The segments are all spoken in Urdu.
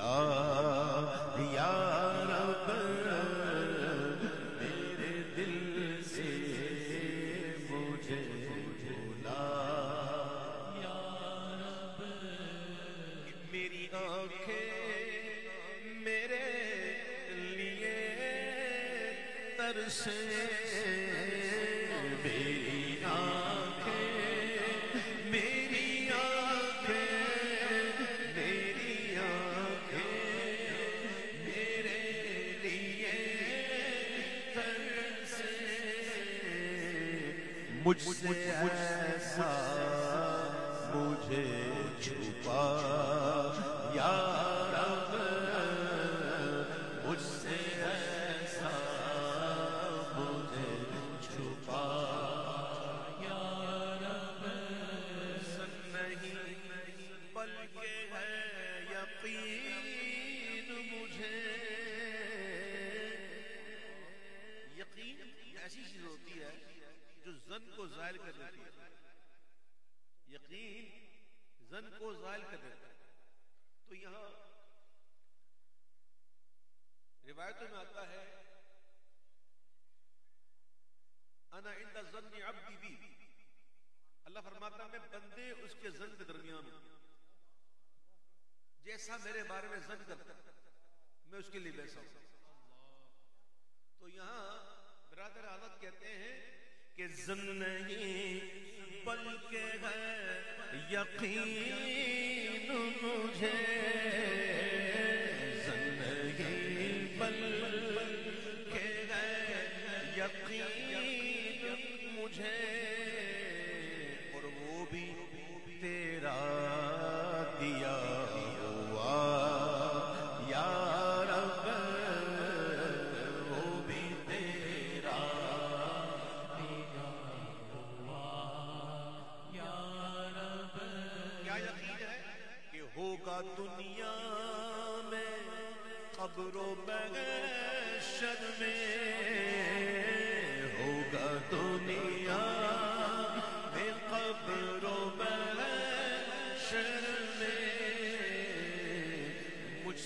love.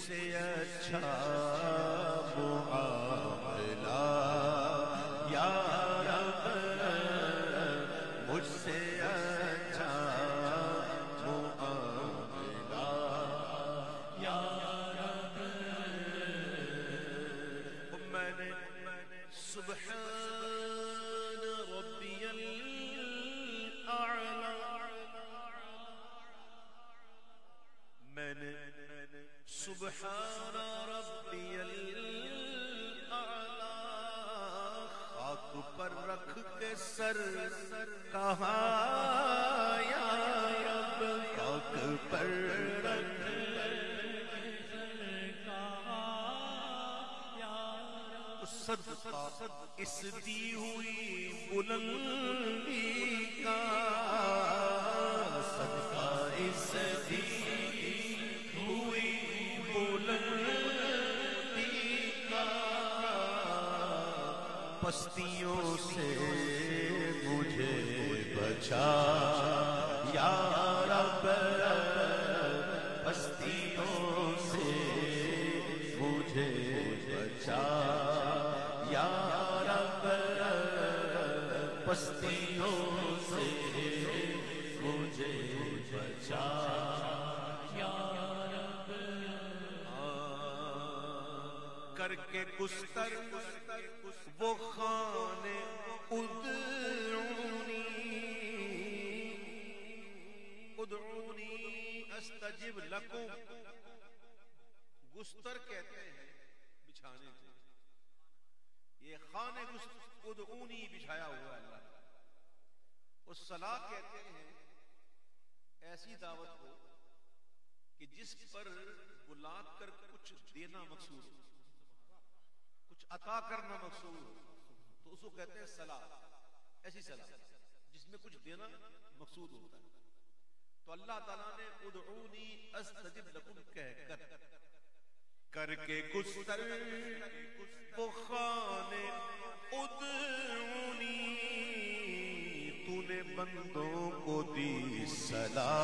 مجھ سے سبحان ربی الاعلا خاک پر رکھ کے سر، کہاں یا رب؟ خاک پر رکھ صدقہ، اس دی ہوئی بلندی کا پستیوں سے مجھے بچا۔ یا رب پستیوں سے مجھے بچا۔ یا رب پستیوں سے مجھے بچا۔ کر کے گستر وہ خانے ادعونی ادعونی استجب لکم۔ گستر کہتے ہیں، بچھانے کو یہ خانے گستر ادعونی بچھایا ہوا ہے اللہ۔ اس صلاح کہتے ہیں، ایسی دعوت کو کہ جس پر بلا کر کچھ دینا مقصود ہو۔ عطا کرنا مقصود تو اس کو کہتے ہیں صلاح ایسی صلاح جس میں کچھ دینا مقصود ہوتا ہے۔ تو اللہ تعالیٰ نے ادعونی استجب لکم، کہہ کر کر کے گستر وہ خانے ادعونی، تو نے بندوں کو دی صلاح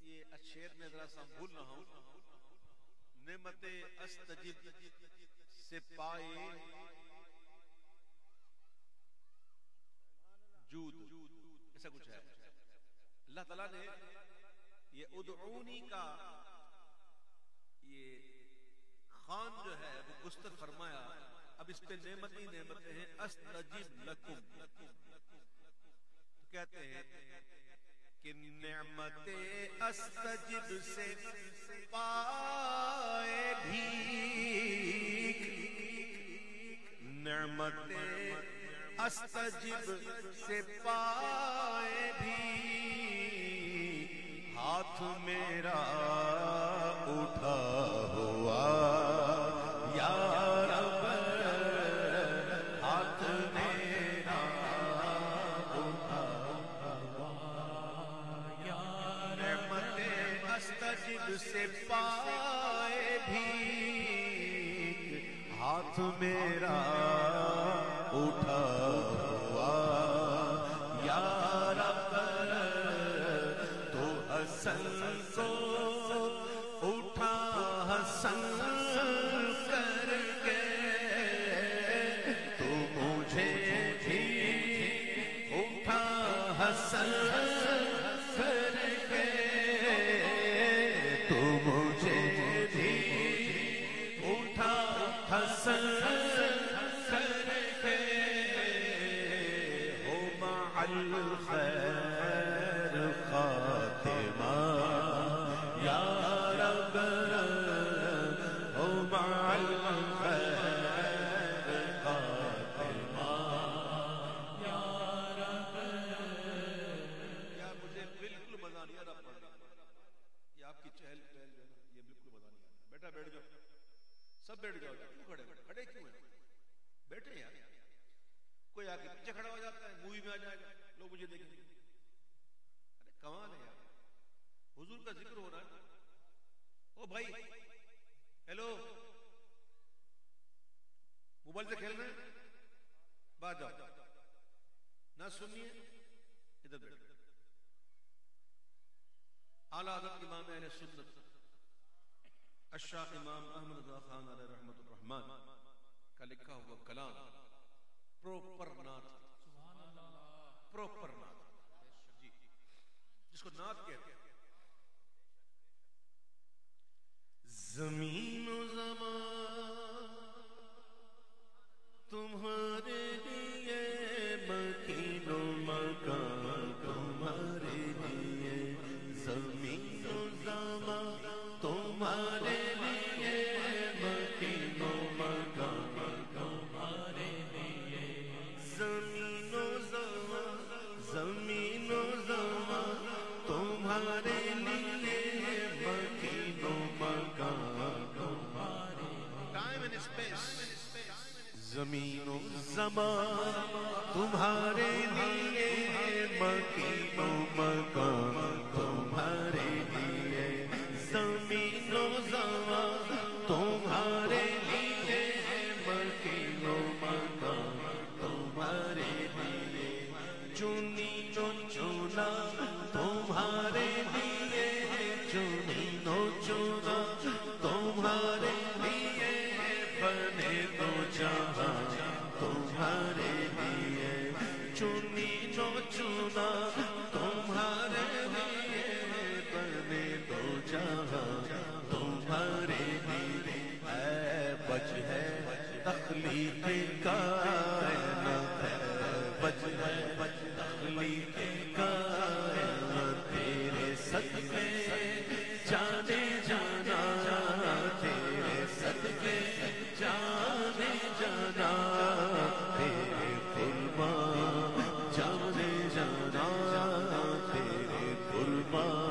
یہ اشیر میں ذرا سا بھول رہا ہوں۔ نعمت استجب سے پائے جود، ایسا کچھ ہے۔ اللہ تعالیٰ نے یہ ادعونی کا یہ خان جو ہے، وہ گستر فرمایا۔ اب اس پہ نعمت ہی نعمتیں ہیں۔ استجب لکم۔ کہتے ہیں کہ نعمت استجب سے پائے بھی نعمت استجب سے پائے بھی ہاتھ میرا اٹھا۔ ہاتھ میرا نہیں آ رہا پڑھنے یہ آپ کی چہل پہل جو ہے نا، یہ بالکل مزہ نہیں آ رہا بیٹا بیٹھ جاؤ۔ سب بیٹھ جاؤ۔ کیوں کھڑے کھڑے کیوں ہیں؟ بیٹھے یار۔ کوئی آ کے پیچھے کھڑا ہو جاتا ہے مووی میں آ جائے گا۔ لوگ مجھے دیکھیں۔ گے ارے، کمال ہے یار۔ حضور کا ذکر ہو رہا ہے۔ او بھائی، ہیلو۔ موبائل سے کھیل رہے ہیں بات جاؤ۔ نہ سنیے، ادھر بیٹھ اعلیٰ حضرت امام اہل سنت اشاہ امام احمد رضا خان علیہ رحمت الرحمان کا لکھا ہوا کلام پروپر نعت پروپر نعت جی، جس کو نات کہتے ہیں۔ زمین و زمان تمہارے زمین و زمان تمہارے لیے مکین و مکان جانا تیرے قربان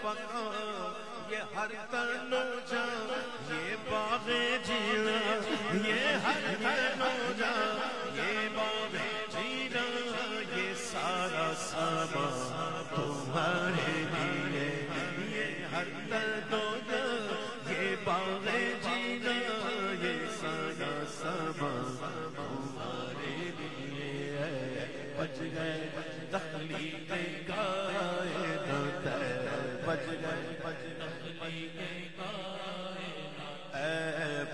پکا یہ ہر تنو جا یہ باغ جینا، یہ ہر تنو جا یہ باغ جینا، یہ سارا ساما تمہارے لیے، یہ ہر تنو جا یہ باغ جینا، یہ سارا ساما تمہارے لیے۔ بچ گئے تخلیق کا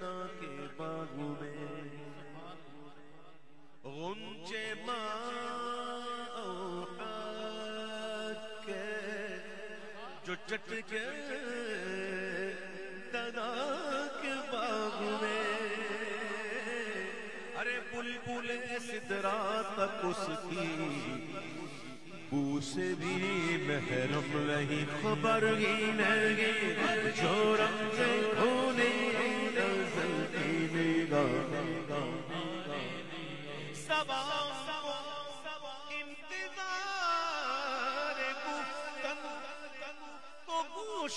چٹکے کے باغوں میں۔ غنچے ما اوحا کے جو چٹکے دنا کے باغوں میں۔ ارے بلبل سدرا تک اس کی بو سے بھی محرم نہیں، خبر ہی نہیں۔ جو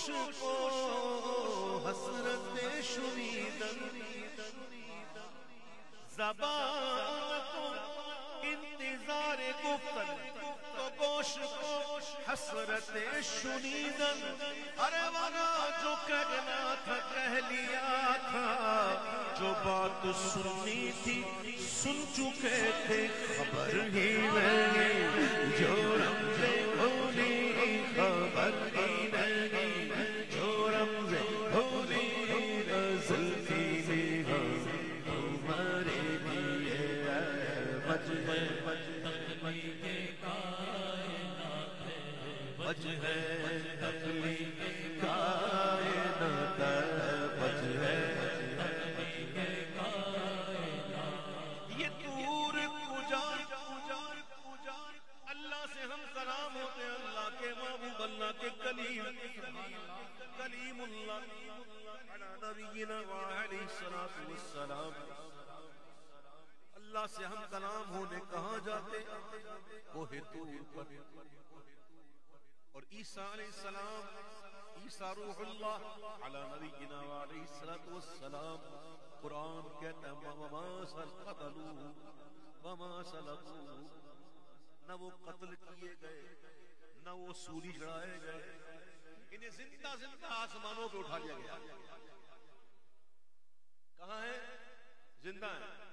تو کو حسرت شنیدن، زبان کو انتظار گفتن تو گوش کو حسرت شنیدن۔ ارے ورا جو کہنا تھا، کہہ لیا تھا۔ جو بات سننی تھی، سن چکے تھے، خبر ہی نہیں۔ جو نبینا وعلی الصلاة والسلام. اللہ سے ہم کلام ہونے کہاں جاتے؟ کوہ طور پر. اور عیسیٰ علیہ السلام، عیسیٰ روح اللہ علی نبینا وعلی الصلاة والسلام. قرآن کہتا ہے، وما سلقتلو وما سلقو نہ وہ قتل کیے گئے، نہ وہ سولی چڑھائے گئے، انہیں زندہ زندہ آسمانوں پہ اٹھا لیا گیا۔ کہاں ہے؟ زندہ ہیں۔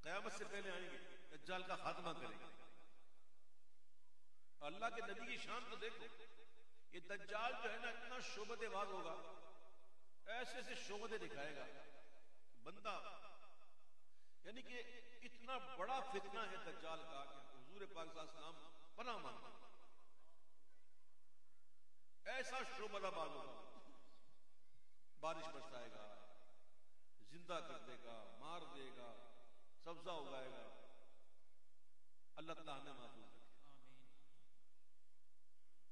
قیامت سے پہلے آئیں گے۔ دجال کا خاتمہ کریں گے۔ اللہ کے نبی کی شان تو دیکھو۔ یہ دجال جو ہے نا، اتنا شعبت باز ہوگا۔ ایسے ایسے شعبتیں دکھائے گا۔ بندہ یعنی کہ اتنا بڑا فتنہ ہے دجال کا کہ حضور پاک صلی اللہ علیہ وسلم پناہ مانگا ایسا شعبہ باز ہوگا۔ بارش برسائے گا۔ زندہ کر دے گا، مار دے گا، سبزہ اگائے گا۔ اللہ تعالیٰ نے محفوظ رکھے۔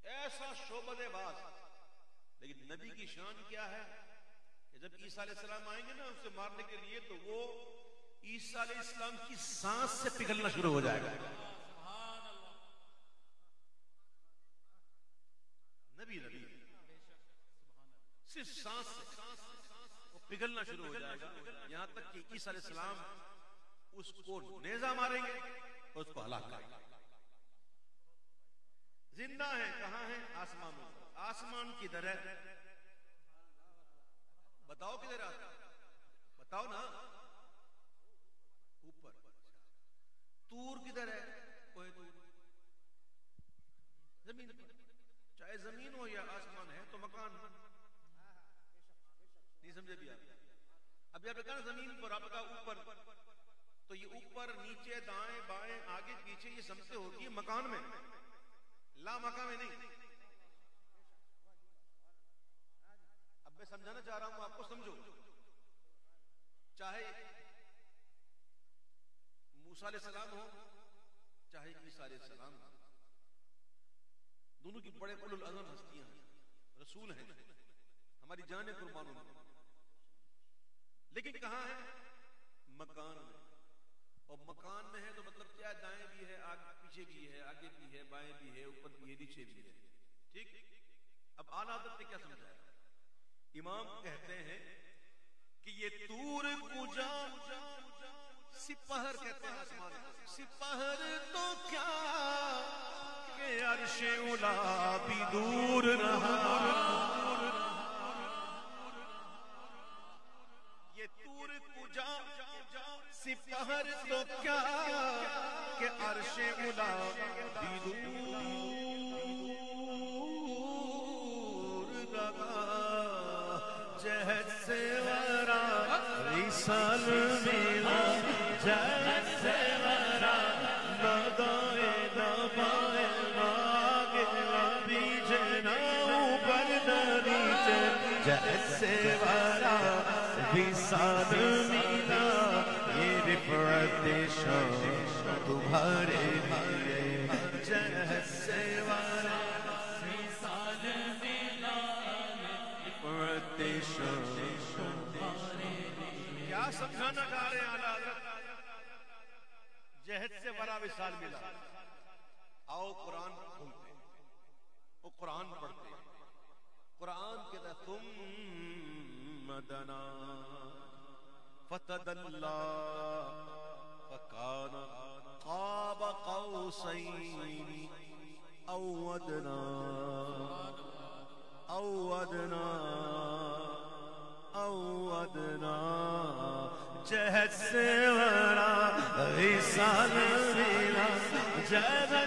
ایسا شعبد باز لیکن نبی کی شان کیا ہے؟ کہ جب عیسیٰ علیہ السلام آئیں گے نا اسے مارنے کے لیے، تو وہ عیسیٰ علیہ السلام کی سانس سے پگھلنا شروع ہو جائے گا نبی نبی صرف سانس سے وہ پگھلنا شروع ہو جائے گا۔ یہاں تک کہ عیسیٰ علیہ السلام اس کو نیزہ ماریں گے اور اس کو ہلاک کریں گے۔ زندہ ہے کہاں ہے آسمان آسمان کی درہ بتاؤ کدھر آتا بتاؤ نا۔ اوپر۔ تور کدھر ہے؟ کوئی تور۔ زمین پر۔ چاہے زمین ہو یا آسمان ہے تو مکان۔ نہیں سمجھے بھی آپ۔ اب آپ کہا زمین پر آپ کا اوپر۔ تو یہ اوپر، نیچے، دائیں، بائیں، آگے، پیچھے، یہ سمجھتے ہوتی ہے مکان میں۔ لا مکان میں نہیں۔ اب میں سمجھانا چاہ رہا ہوں، آپ کو سمجھو۔ چاہے موسیٰ علیہ السلام ہو چاہے عیسیٰ علیہ السلام ہو دونوں کی بڑے قلل العظم ہستیاں ہیں، رسول ہیں۔ ہماری جانیں قربان ان لیکن کہاں ہے؟ مکان میں۔ اور مکان میں ہے تو مطلب کیا؟ دائیں بھی ہے آگے پیچھے بھی ہے، آگے بھی ہے، بائیں بھی ہے، اوپر بھی ہے، نیچے بھی ہے۔ ٹھیک؟ اب اعلیٰ حضرت نے کیا سمجھایا؟ امام کہتے ہیں کہ یہ تور کجا سپہر کہتے ہیں آسمان سپہر تو کیا کہ عرش اولا بھی دور رہا یہ تور کجا سپہر تو کیا کہ عرش اولا دیدور لگا جہد سے ورا ریسال کیا سمجھانا چاہ رہے ہیں اعلیٰ حضرت؟ جہد سے بڑا وصال ملا۔ آؤ قرآن کھولتے وہ قرآن پڑھتے قرآن کے تم مدنا فتد اللہ فکان قاب قوسین او ادنا او ادنا او ادنا جہد سے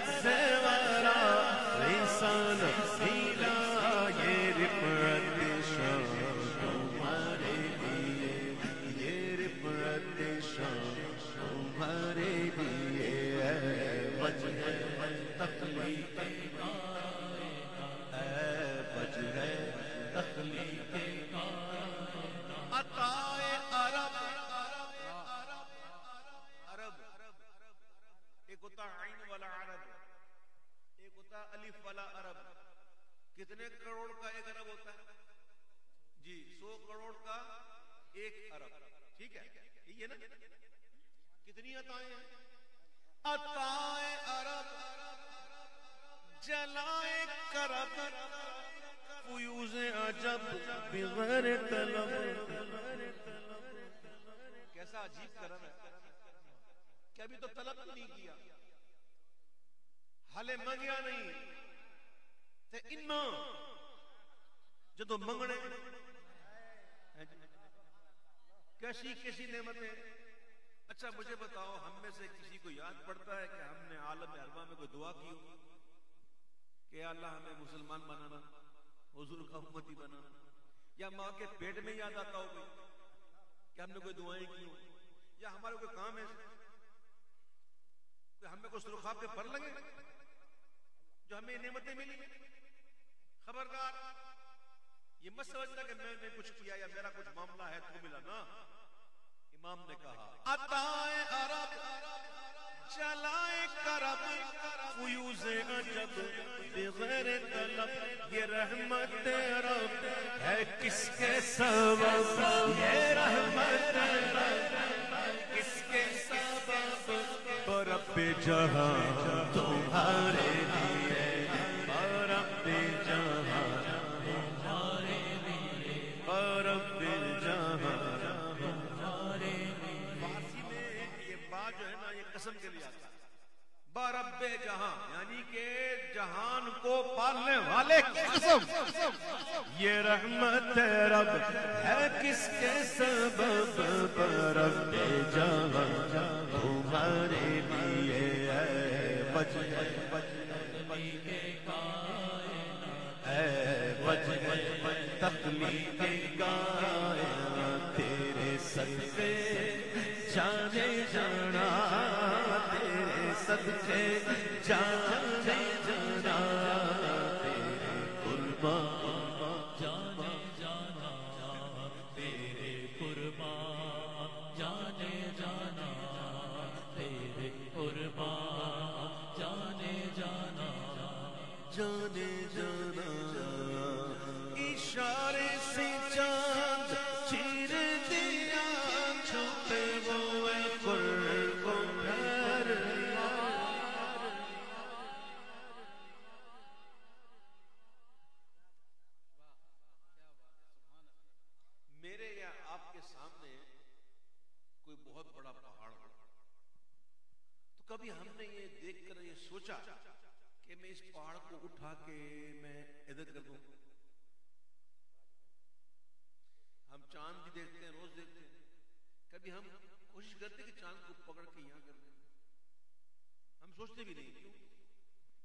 ایک ہوتا الف کتنے کروڑ کا ایک عرب ہوتا ہے؟ جی سو کروڑ کا ایک عرب۔ ٹھیک ہے؟ یہ نا؟ کتنی عطائیں ہیں؟ عطائے عرب۔ جلائے کرب۔ فیوز عجب، بغیر طلب۔ کیسا عجیب کرم ہے۔ کہ ابھی تو طلب نہیں کیا۔ حالے منگیا نہیں تے انہا جدو منگنے کیسی کیسی نعمتیں اچھا مجھے بتاؤ ہم میں سے کسی کو یاد پڑتا ہے کہ ہم نے عالم اربا میں کوئی دعا کی ہو کہ اللہ ہمیں مسلمان بنانا حضور کا امتی بنانا یا ماں کے پیٹ میں یاد آتا ہوگا کہ ہم نے کوئی دعائیں کی ہوں؟ یا ہمارے کوئی کام ہے؟ کہ ہمیں کوئی سرخاب کے پر لگے؟ جو ہمیں نعمتیں ملی۔ خبردار، یہ مت سمجھنا کہ میں نے کچھ کیا یا میرا کچھ معاملہ ہے، تو ملا نا۔ امام نے کہا، عطائے عرب چلائے کرب، فیوز عجب، بغیر طلب، یہ رحمت رب ہے کس کے سبب؟ یہ رحمت رب کس کے سبب؟ رب جہاں برب جہاں یعنی کہ جہان کو پالنے والے قسم۔ یہ رحمت رب، ہے کس کے سبب برب جہاں؟ تمہارے لیے ہے بچ بچ اے بچ تخلیق کائنات صدقے جانے سوچا کہ میں اس پہاڑ کو اٹھا کے میں ادھر کر دوں۔ ہم چاند بھی دیکھتے ہیں، روز دیکھتے ہیں۔ کبھی ہم کوشش کرتے کہ چاند کو پکڑ کے یہاں کر دیں۔ ہم سوچتے بھی نہیں، کیوں؟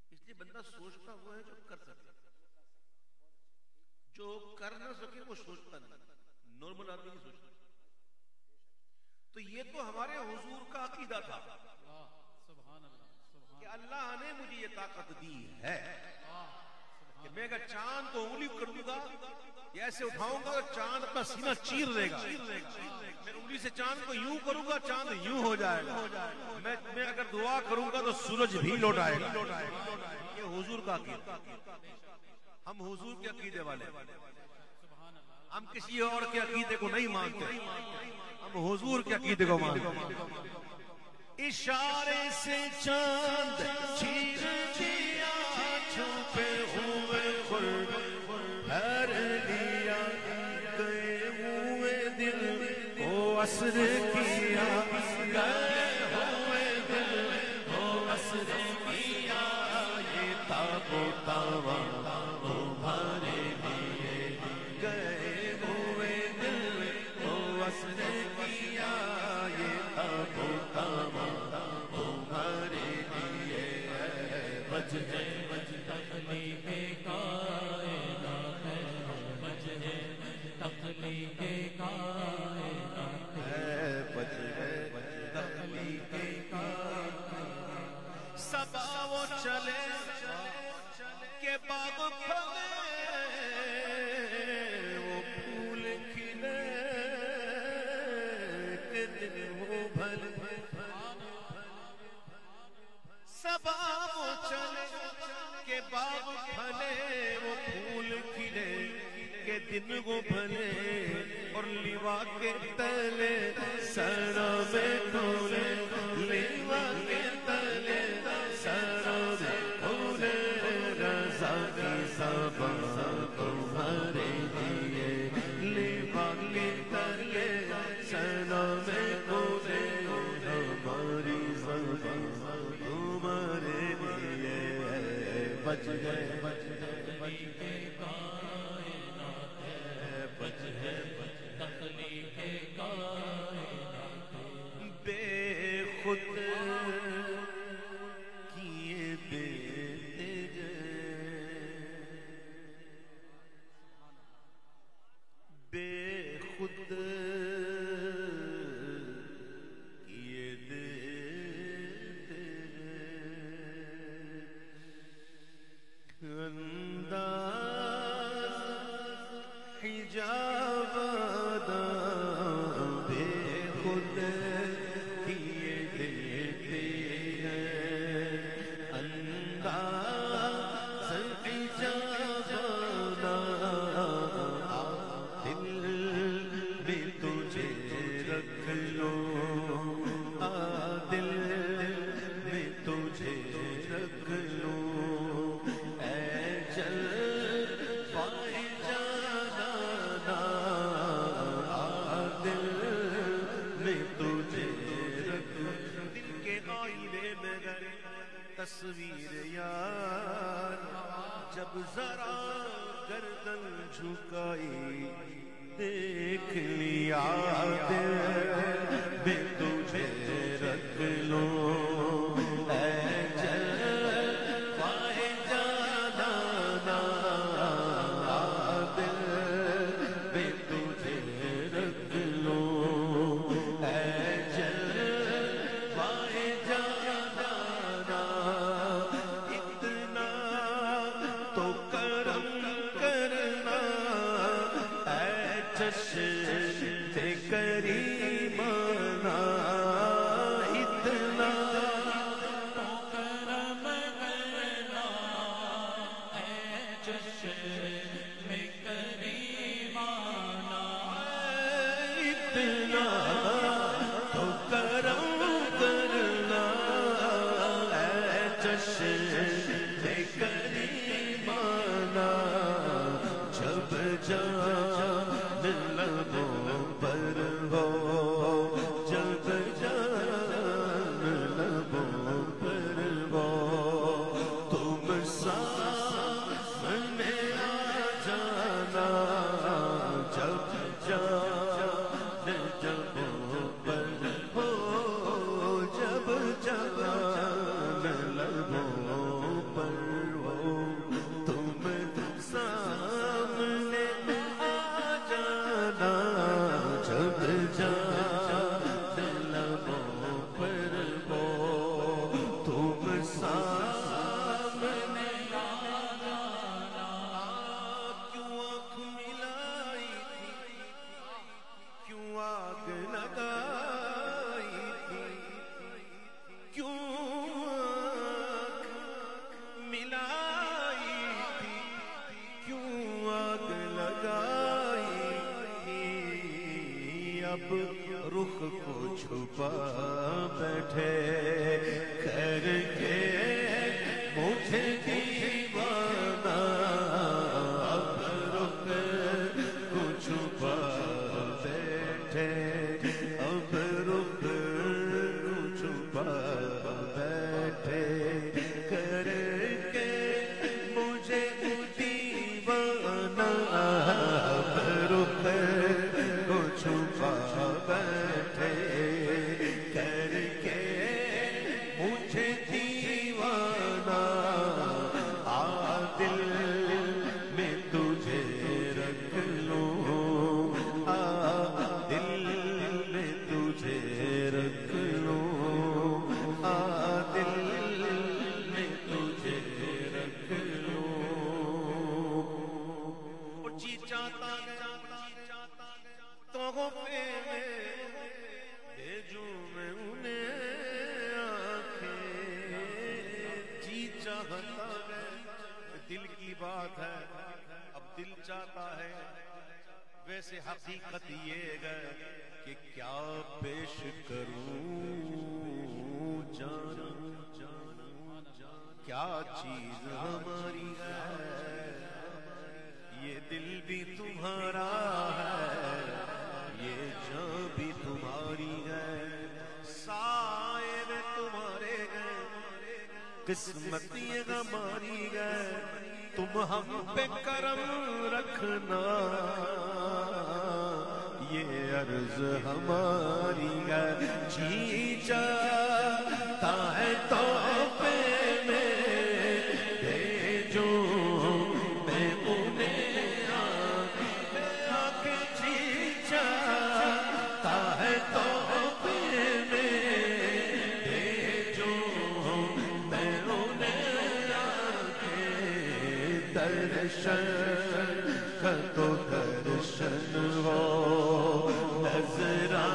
اس لیے بندہ سوچتا ہوا ہے جو کر سکتا جو کر نہ سکے وہ سوچتا نہیں۔ نارمل آدمی نہیں سوچتا۔ تو یہ تو ہمارے حضور کا عقیدہ تھا۔ کہ اللہ نے مجھے یہ طاقت دی ہے کہ میں اگر چاند کو انگلی کروں گا یا ایسے اٹھاؤں گا تو چاند اپنا سینہ چیر دے گا۔ میں انگلی سے چاند کو یوں کروں گا، چاند یوں ہو جائے گا۔ میں میں اگر دعا کروں گا تو سورج بھی لوٹ آئے گا۔ یہ حضور کا عقیدہ ہم حضور کے عقیدے والے ہم کسی اور کے عقیدے کو نہیں مانتے۔ ہم حضور کے عقیدے کو مانتے۔ اشارے سے چاند چیر دیا چھپے ہوئے خلق بھر لیا گئے ہوئے دل کو اثر کیا گئے باب چلے کے باب پھلے، وہ پھول کھلے کے دن وہ بھلے اور لیوا کے تلے سرا میں ڈولے خود تو درشن ہو۔ نظر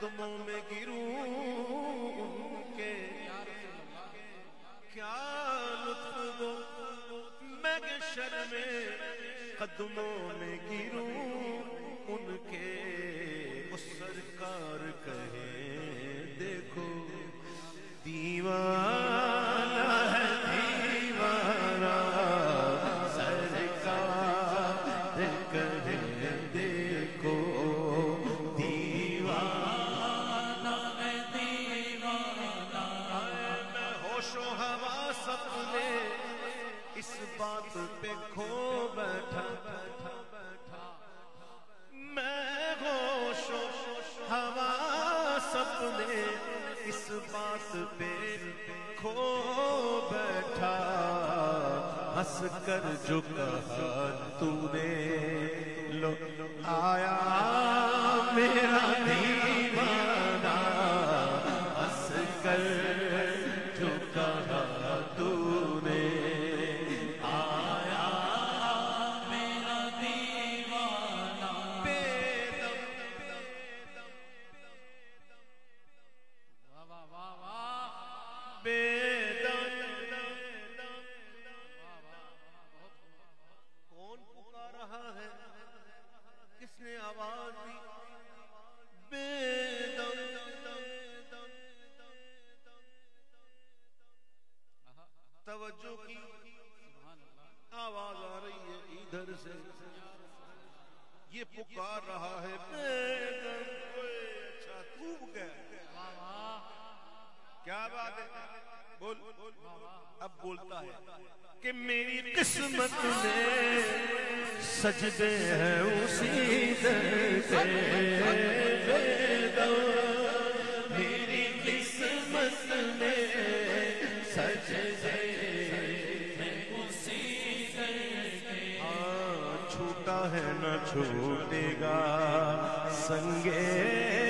قدموں میں گروں ان کے کیا لطف وہ میں گشر میں قدموں میں گروں، ان کے اس سرکار کہیں دیکھو دیوان پہ کھو بیٹھا، ہنس کر جو کہا تو نے لو، آیا میرا دیوانہ، ہنس کر بولتا ہے کہ میری قسمت میں سجدے ہیں اسی در پہ میری قسمت میں سجدے اسی در ہاں چھوٹا ہے نہ چھوٹے گا، سنگے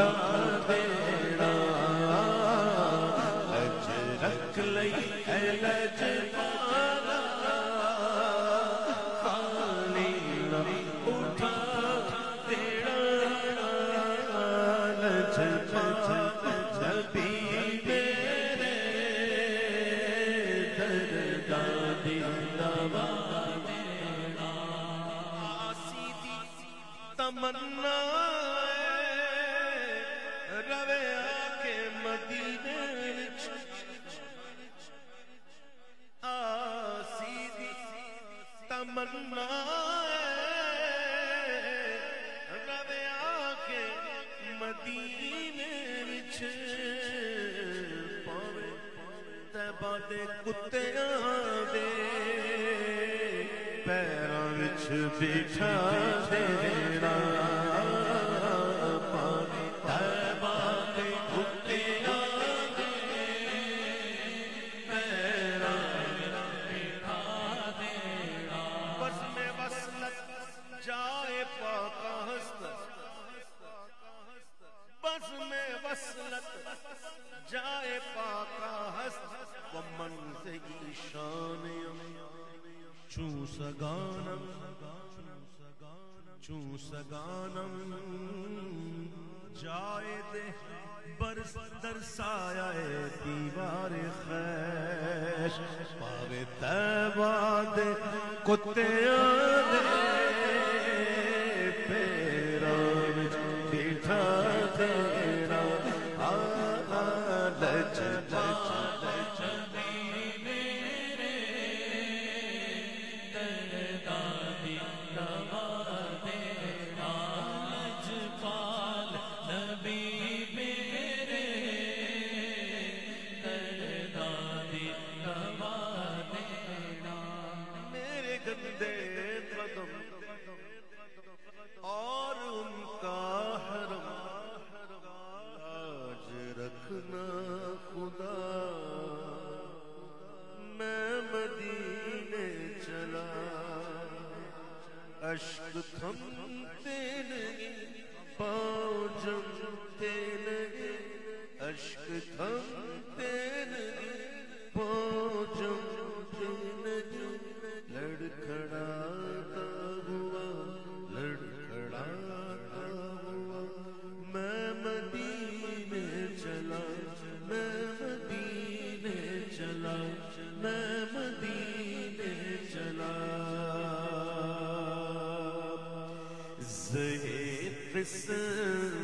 Subhanallah تمنا رویا کے مدینے وچ پاوے۔ تبا دے کتیاں دے پیراں وچ بٹھا دینا۔ ചൂസഗാനം ചൂസഗാനം ജായതേ برس در سایہ دیوار خیش، پاوے تیباد کتے آنے پیران بیٹھا دے۔ تھم تین پاؤ جمتے نہیں اشک تھم Listen.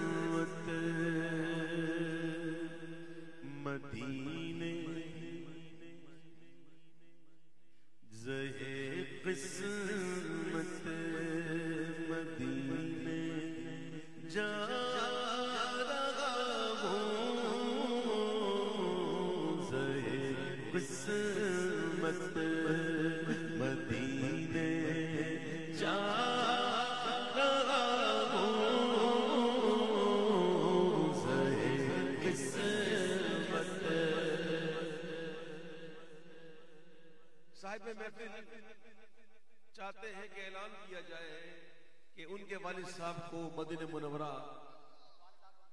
ان کے والد صاحب کو مدینہ منورہ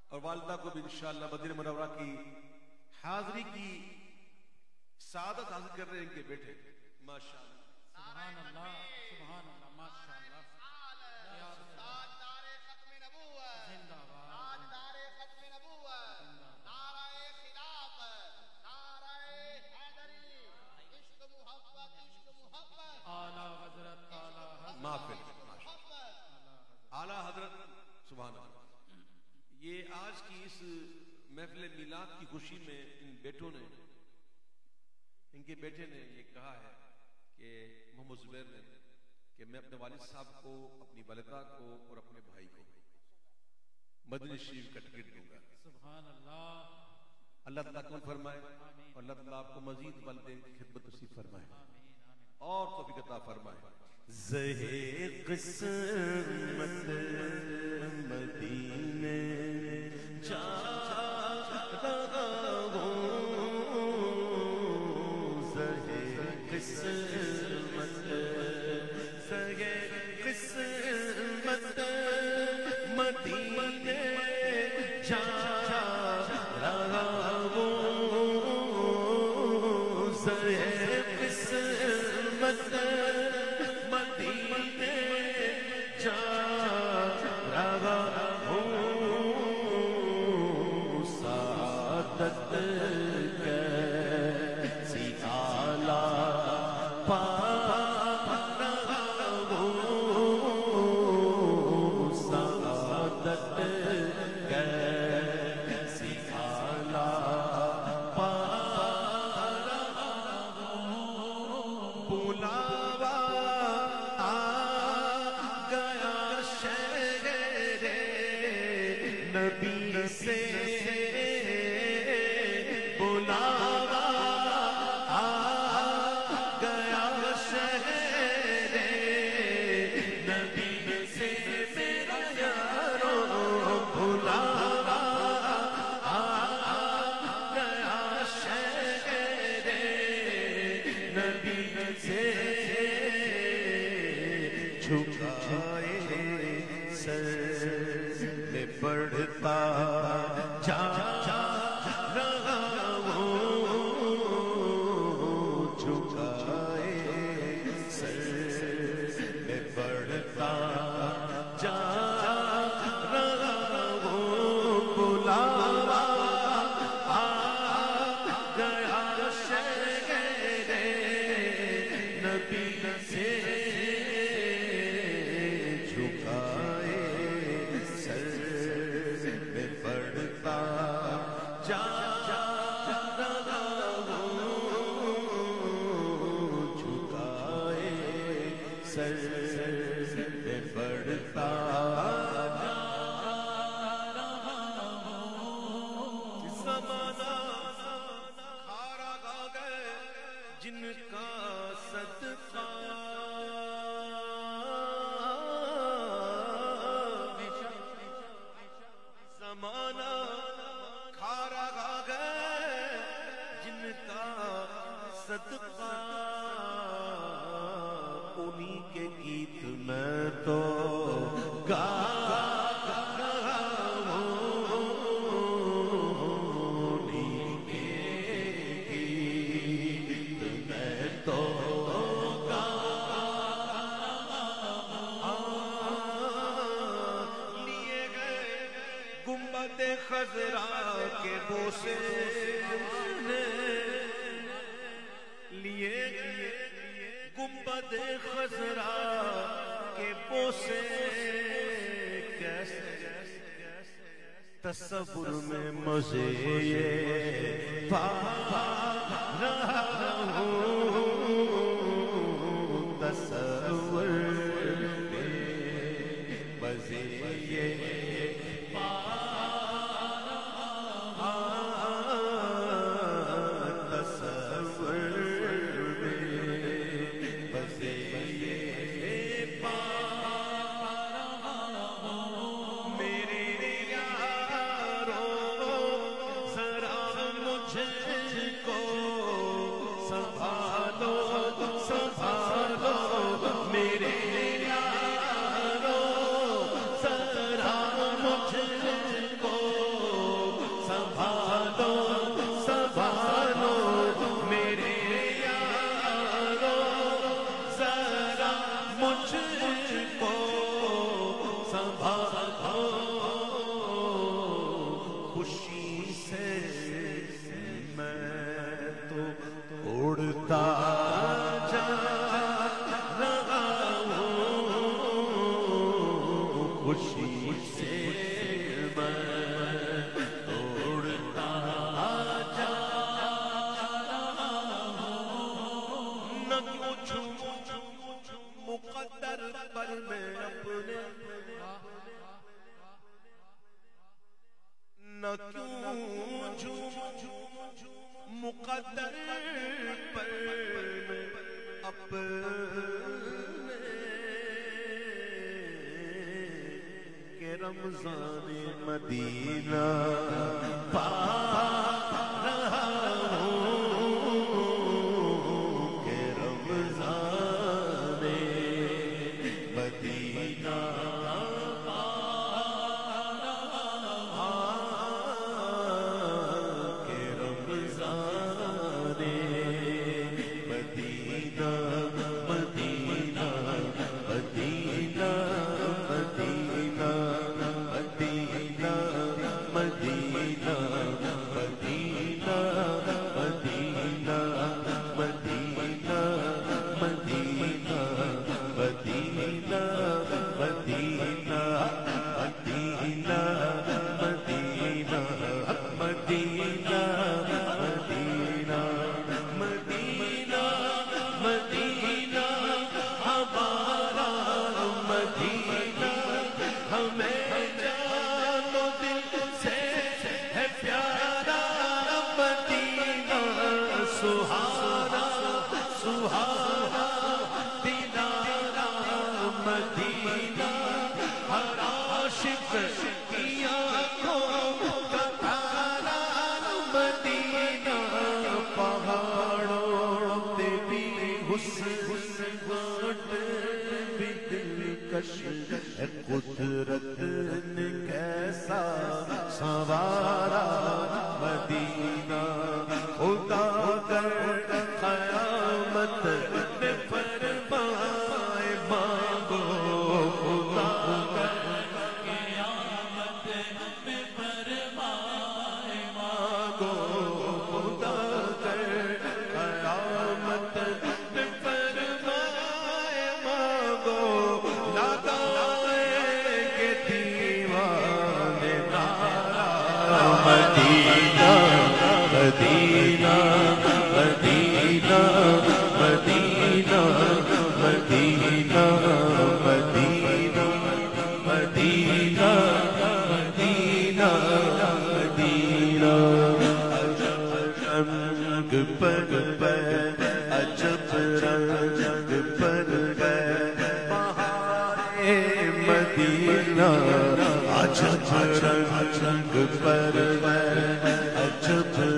اور والدہ کو بھی انشاءاللہ مدینہ منورہ کی حاضری کی سعادت حاصل کر رہے ہیں ان کے بیٹے۔ ماشاءاللہ۔ سبحان اللہ سبحان اللہ ماشاء اللہ یا رسول اللہ زندہ باد اعلی حضرت سبحان اللہ۔ یہ آج کی اس محفل میلاد کی خوشی میں ان بیٹوں نے ان کے بیٹے نے یہ کہا ہے کہ محمد زبیر نے کہ میں اپنے والد صاحب کو اپنی والدہ کو اور اپنے بھائی کو مدنی شریف کا ٹکٹ دوں گا۔ سبحان اللہ۔ اللہ تعالیٰ کون فرمائے؟ اور اللہ تعالیٰ آپ کو مزید والدین کی خدمت نصیب فرمائے۔ اور توفیق عطا فرمائے۔ زہے قسمت مدینے جا انہی کے گیت میں تو گا رہا کے میں تو گا گئے خزرا کے بوسے گنبد خزرا کے پوسے کیسے؟ تصور میں مزے پا رہا ہوں۔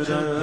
Shantara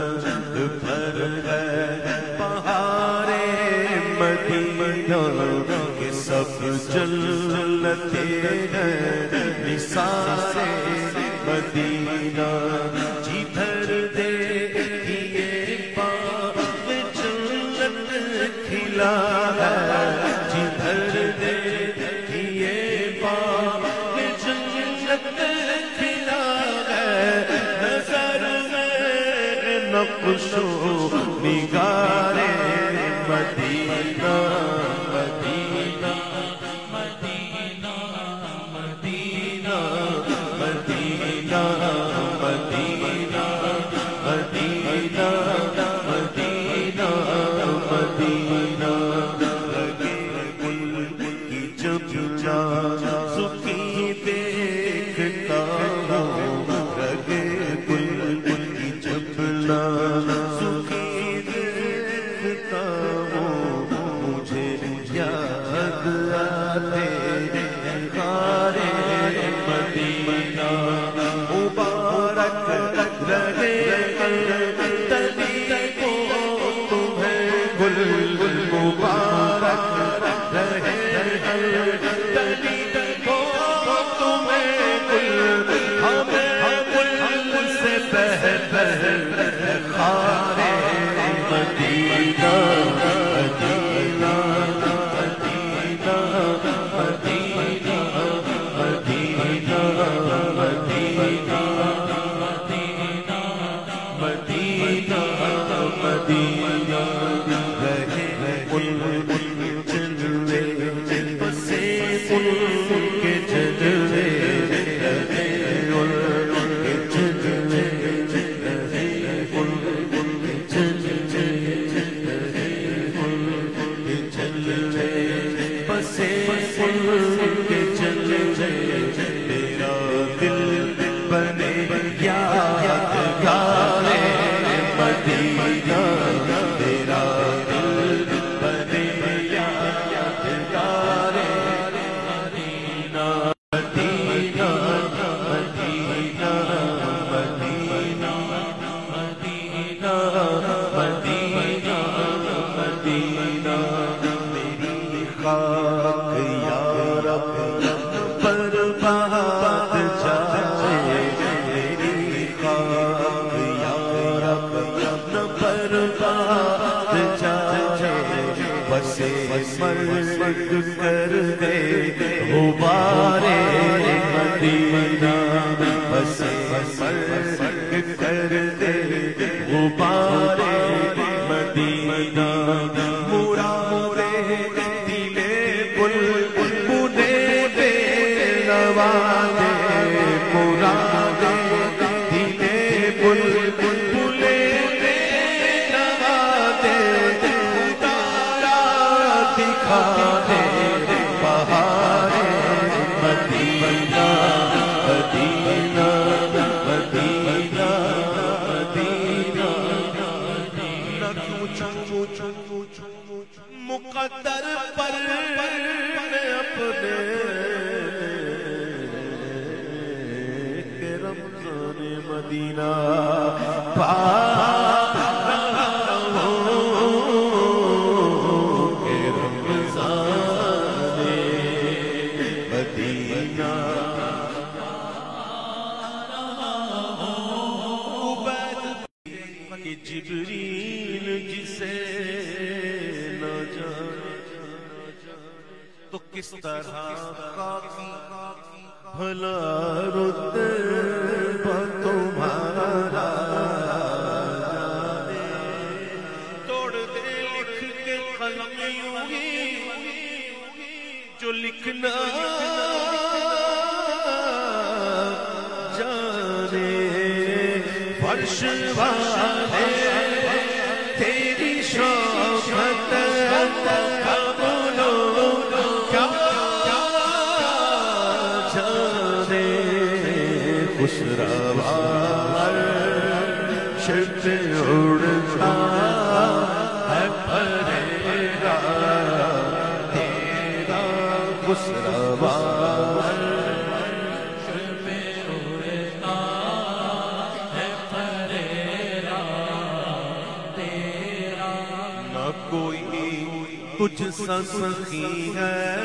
کچھ سخی ہے،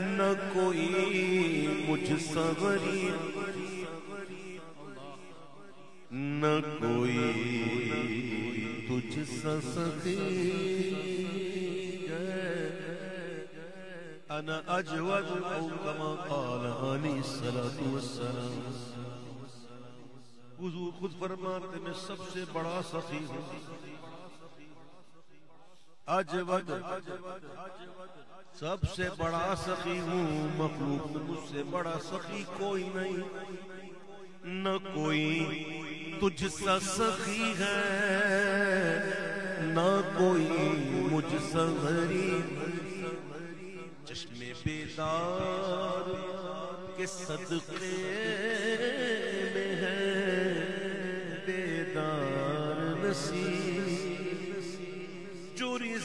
نہ کوئی مجھ سوری، نہ کوئی تجھ سخی انا اجود او کما قال علی صلاة والسلام حضور خود فرماتے میں سب سے بڑا سخی ہوں۔ اجود، سب سے بڑا سخی ہوں، مخلوق مجھ سے بڑا سخی کوئی نہیں۔ نہ کوئی تجھ سا سخی ہے، نہ کوئی مجھ سا غری چشم بیدار کے صدقے میں ہے، بیدار نصیب۔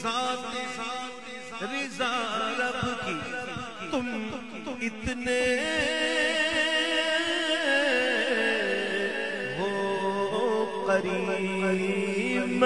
ذات رضا رب کی۔ تم اتنے ہو قریب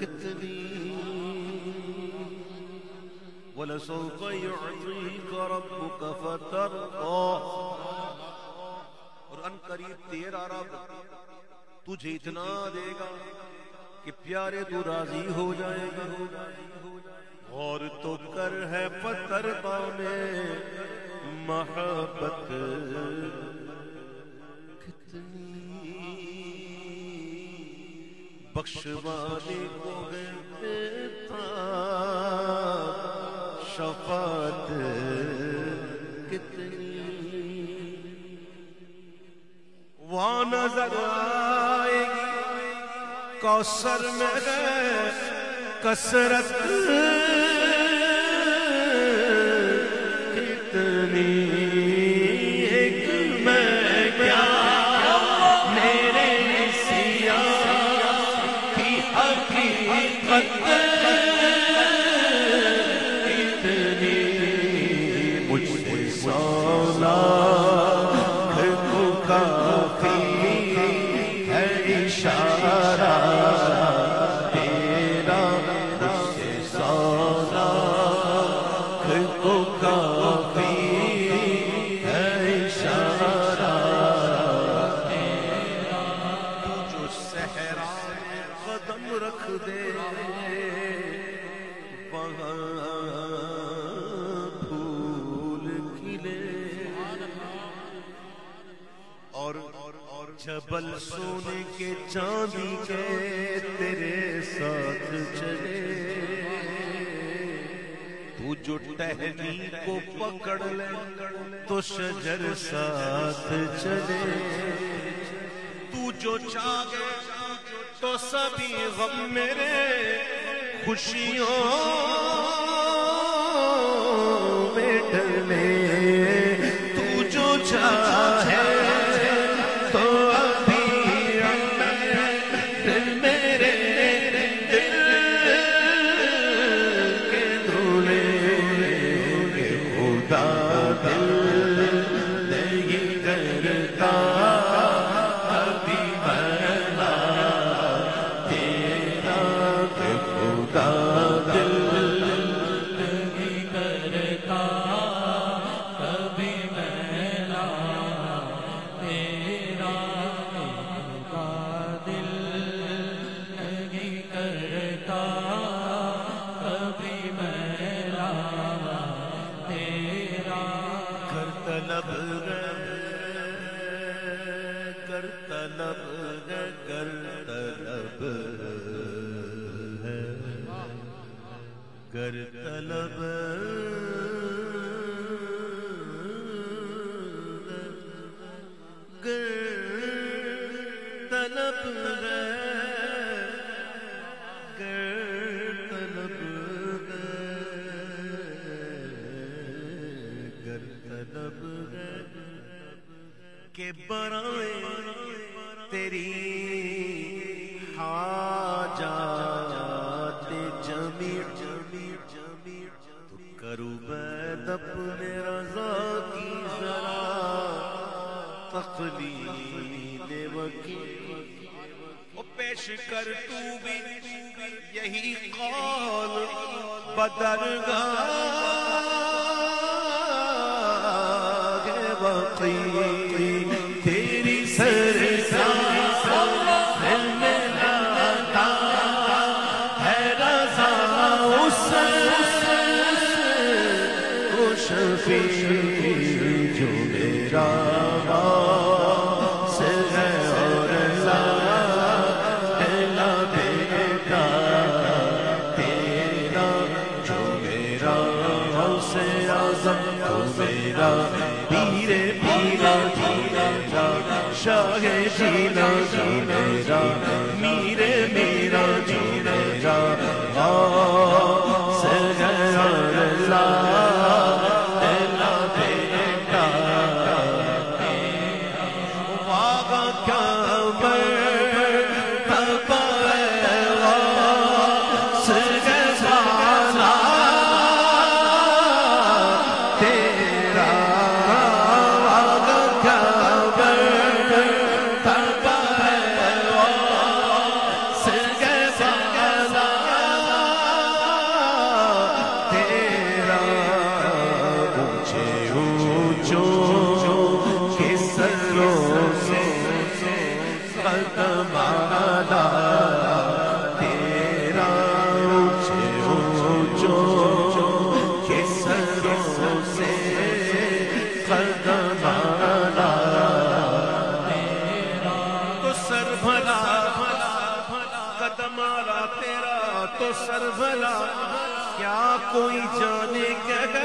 تكذبين ولسوف يعطيك ربك فترضى. اور ان قریب تیرا رب تجھے اتنا دے گا کہ پیارے تو راضی ہو جائے گا۔ اور تو کر ہے پتر میں محبت۔ کتنی بخشوانے کو دیتا شفاعت کتنی۔ وہاں نظر آئے گی کوسر میں ہے کسرت کثرت۔ چاندی کے تیرے ساتھ چلے۔ تو جو ٹہنی کو پکڑ لے، تو شجر ساتھ چلے۔ تو جو چاہے، تو سبھی غم میرے خوشیوں میں ڈلے کوئی جانے کہ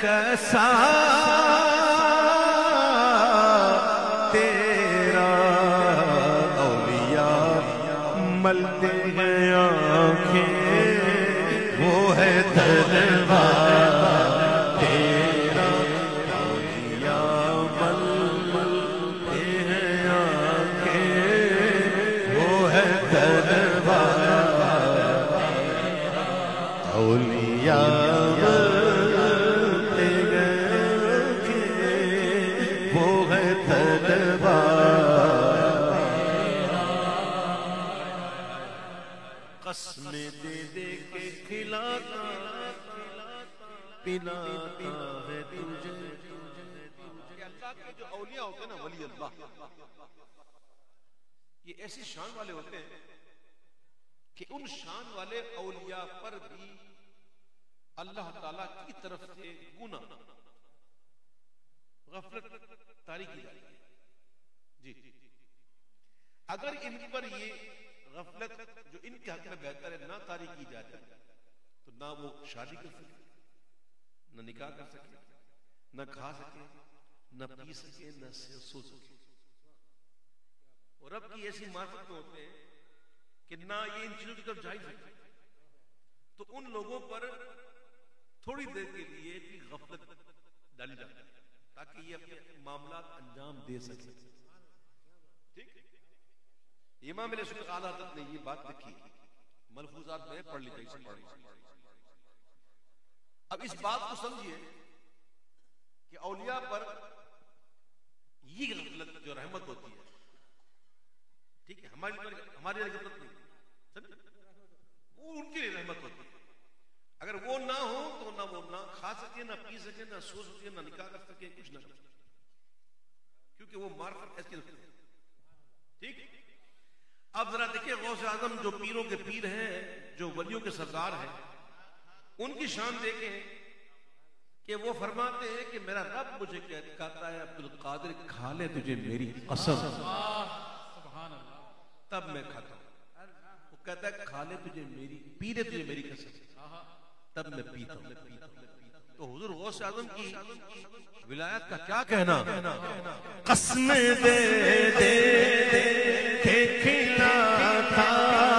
کیسا تیرا اولیاء ملتے ہیں آنکھیں وہ ہے دربار یہ ایسی شان والے ہوتے ہیں کہ ان شان والے اولیاء پر بھی اللہ تعالی کی طرف سے گنا غفلت تاری کی جاتی ہے۔ جی۔ اگر ان پر یہ غفلت جو ان کے حق میں بہتر ہے نہ تاری کی جاتی، تو نہ وہ شادی کر سکے نہ نکاح کر سکے نہ کھا سکے نہ پی سکے نہ سو سکے اور رب کی ایسی معرفت میں ہوتے ہیں کہ نہ یہ ان چیزوں کی طرف جا ہی سکتے تو ان لوگوں پر تھوڑی دیر کے لیے بھی غفلت ڈالی جاتی ہے تاکہ یہ اپنے معاملات انجام دے سکے ٹھیک؟ امام علیہ السلام اعلیٰ حضرت نے یہ بات لکھی۔ ملفوظات میں پڑھ لی گئی۔ پڑھ لی اب اس بات کو سمجھیے کہ اولیاء پر یہ غفلت جو رحمت ہوتی ہے ٹھیک ہے ہماری ہماری غفلت نہیں سمجھے وہ ان کے لیے رحمت ہوتی ہے اگر وہ نہ ہو تو نہ وہ نہ کھا سکے نہ پی سکے نہ سو سکے نہ نکاح کر سکے کچھ نہ کر سکے کیونکہ وہ معرفت ایسی رکھتے ٹھیک؟ اب ذرا دیکھیں، غوث اعظم جو پیروں کے پیر ہیں، جو ولیوں کے سردار ہیں، ان کی شان دیکھیں کہ وہ فرماتے ہیں کہ میرا رب مجھے کہتا ہے، عبد القادر، کھا لے تجھے میری قسم۔ سبحان اللہ تب میں کھاتا ہوں۔ وہ کہتا ہے، کھا لے تجھے میری پی لے تجھے میری قسم۔ تب میں پیتا ہوں۔ تو حضور غوث اعظم کی ولایت کا کیا کہنا؟ قسم دے دے دے کھلاتا تھا۔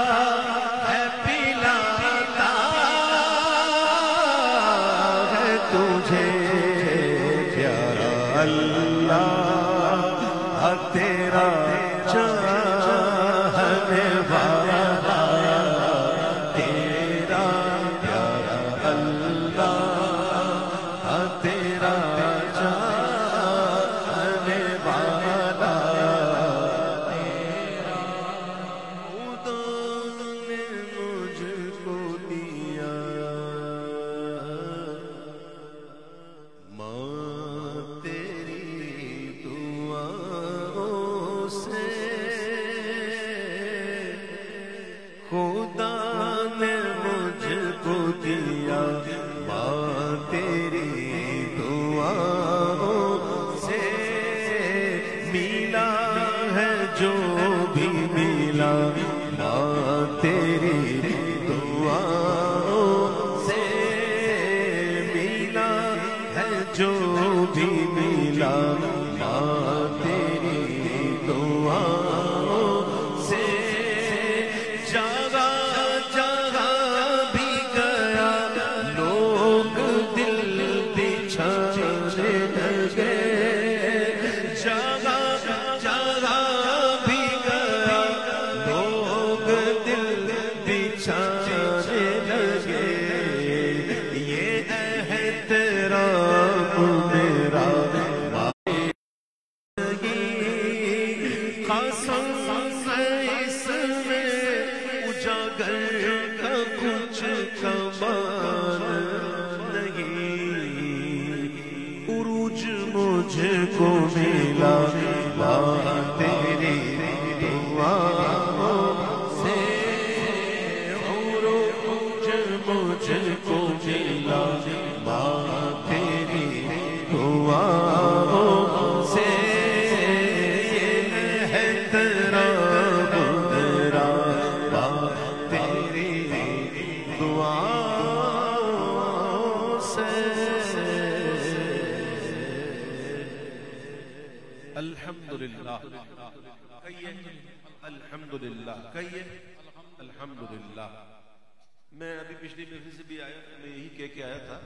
تھا۔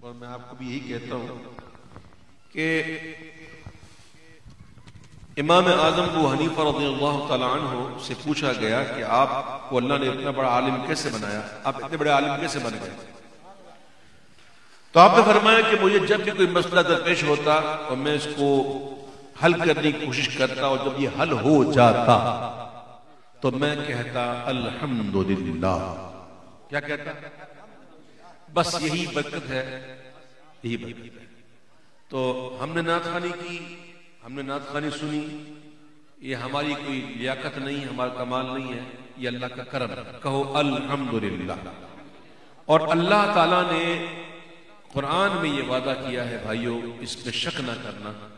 اور میں آپ کو بھی یہی کہتا ہوں کہ امام اعظم کو حنیفہ رضی اللہ تعالیٰ عنہ سے پوچھا گیا کہ آپ کو اللہ نے اتنا بڑا عالم کیسے بنایا؟ آپ اتنے بڑے عالم کیسے بن گئے؟ تو آپ نے فرمایا کہ مجھے جب بھی کوئی مسئلہ درپیش ہوتا اور میں اس کو حل کرنے کی کوشش کرتا اور جب یہ حل ہو جاتا تو میں کہتا الحمدللہ۔ کیا کہتا؟ بس یہی برکت ہے۔ یہی برکت ہے۔ تو ہم نے نعت خانی کی، ہم نے نعت خانی سنی۔ یہ ہماری کوئی لیاقت نہیں، ہمارا کمال نہیں ہے۔ یہ اللہ کا کرم کہو الحمدللہ۔ اور اللہ تعالیٰ نے قرآن میں یہ وعدہ کیا ہے، بھائیو، اس پہ شک نہ کرنا۔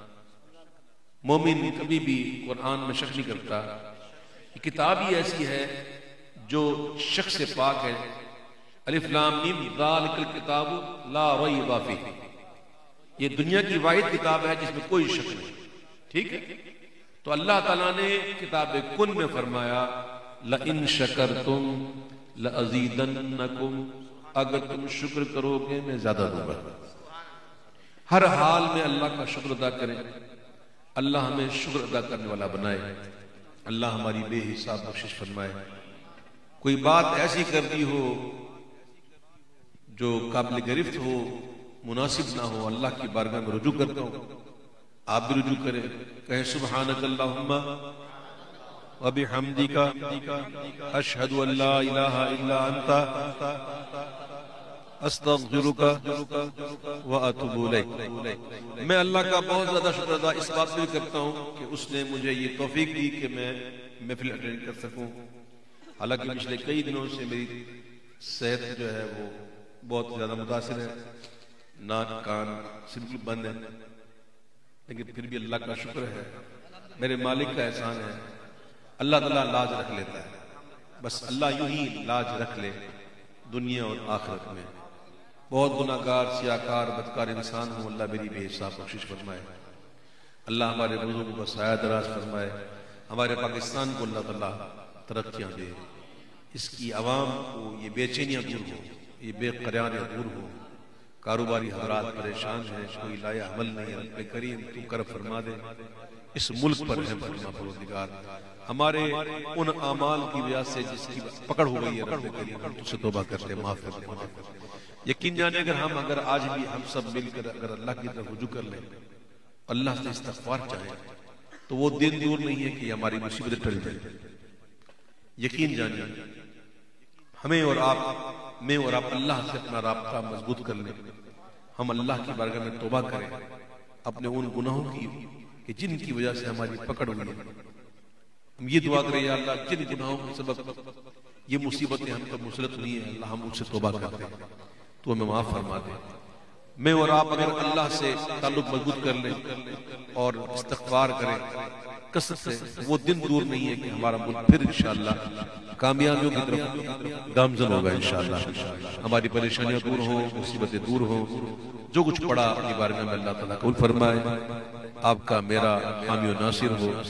مومن کبھی بھی قرآن میں شک نہیں کرتا۔ کتاب ہی ایسی ہے جو شک سے پاک ہے۔ الف لام میم، ذالک الکتاب لا ریب فیہ۔ یہ دنیا کی واحد کتاب ہے جس میں کوئی شک نہیں۔ ٹھیک ہے؟ تو اللہ تعالیٰ نے کتاب کن میں فرمایا لَإِن شَكَرْتُمْ لَأَزِيدَنَّكُمْ اگر تم شکر کرو گے میں زیادہ دوں گا۔ ہر حال میں اللہ کا شکر ادا کریں۔ اللہ ہمیں شکر ادا کرنے والا بنائے۔ اللہ ہماری بے حساب بخشش فرمائے۔ کوئی بات ایسی کر دی ہو جو قابل گرفت ہو، مناسب نہ ہو، اللہ کی بارگاہ میں رجوع کرتا ہوں۔ آپ بھی رجوع کریں۔ کہیں سبحانک اللہم وبحمدک اشہد ان لا الہ الا انت، استغفرک واتوب الیک۔ میں اللہ کا بہت زیادہ شکر ادا اس بات بھی کرتا ہوں کہ اس نے مجھے یہ توفیق دی کہ میں محفل اٹینڈ کر سکوں۔ حالانکہ پچھلے کئی دنوں سے میری صحت جو ہے وہ بہت زیادہ متاثر ہے ناک کان بالکل بند ہے لیکن پھر بھی اللہ کا شکر ہے۔ میرے مالک کا احسان ہے۔ اللہ تعالیٰ لاج رکھ لیتا ہے۔ بس اللہ یوں ہی لاج رکھ لے دنیا اور آخرت میں۔ بہت گناہگار سیاکار بدکار انسان ہوں۔ اللہ میری بے حساب بخشش فرمائے۔ اللہ ہمارے بزرگوں کا سایہ دراز فرمائے۔ ہمارے پاکستان کو اللہ تعالیٰ ترقیاں دے۔ اس کی عوام کو یہ بے چینیاں دور ہو یہ بے قریاں دور ہو۔ کاروباری حضرات پریشان ہیں، کوئی لایا عمل نہیں، رب کریم تو کر فرما دے۔ اس ملک پر رحم فرما پروردگار۔ ہمارے ان اعمال کی وجہ سے جس کی پکڑ ہو گئی ہے، رب کریم ہم سے توبہ کرتے معاف کرتے یقین جانے اگر ہم، اگر آج بھی ہم سب مل کر اگر اللہ کی طرف رجوع کر لیں، اللہ سے استغفار چاہیں، تو وہ دن دور نہیں ہے کہ ہماری مصیبتیں ٹل جائیں۔ یقین جانیے ہمیں اور آپ میں اور آپ اللہ سے اپنا رابطہ مضبوط کر لیں۔ ہم اللہ کی بارگاہ میں توبہ کریں۔ اپنے ان گناہوں کی کہ جن کی وجہ سے ہماری پکڑ ہوئی ہے۔ ہم یہ دعا کریں، یا اللہ، جن گناہوں کے سبب یہ مصیبتیں ہم پر مسلط ہوئی ہیں، اللہ ہم ان سے توبہ کرتے ہیں۔ تو ہمیں معاف فرما دے میں اور آپ اگر اللہ سے تعلق مضبوط کر لیں اور استغفار کریں کثرت سے وہ دن دور نہیں ہے کہ ہمارا ملک پھر انشاءاللہ کامیابیوں کی طرف گامزن ہوگا انشاءاللہ۔ ہماری پریشانیاں دور ہوں مصیبتیں دور ہوں۔ جو کچھ پڑا اپنی بارے میں اللہ تعالیٰ قبول فرمائے۔ آپ کا میرا حامی و ناصر ہو۔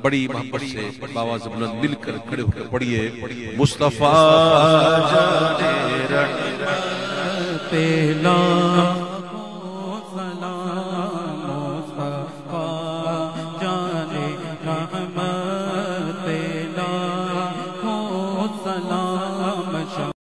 بڑی محبت سے باواز بلند مل کر کھڑے ہو کر پڑھیے۔ مصطفیٰ جانے رحمت پہلا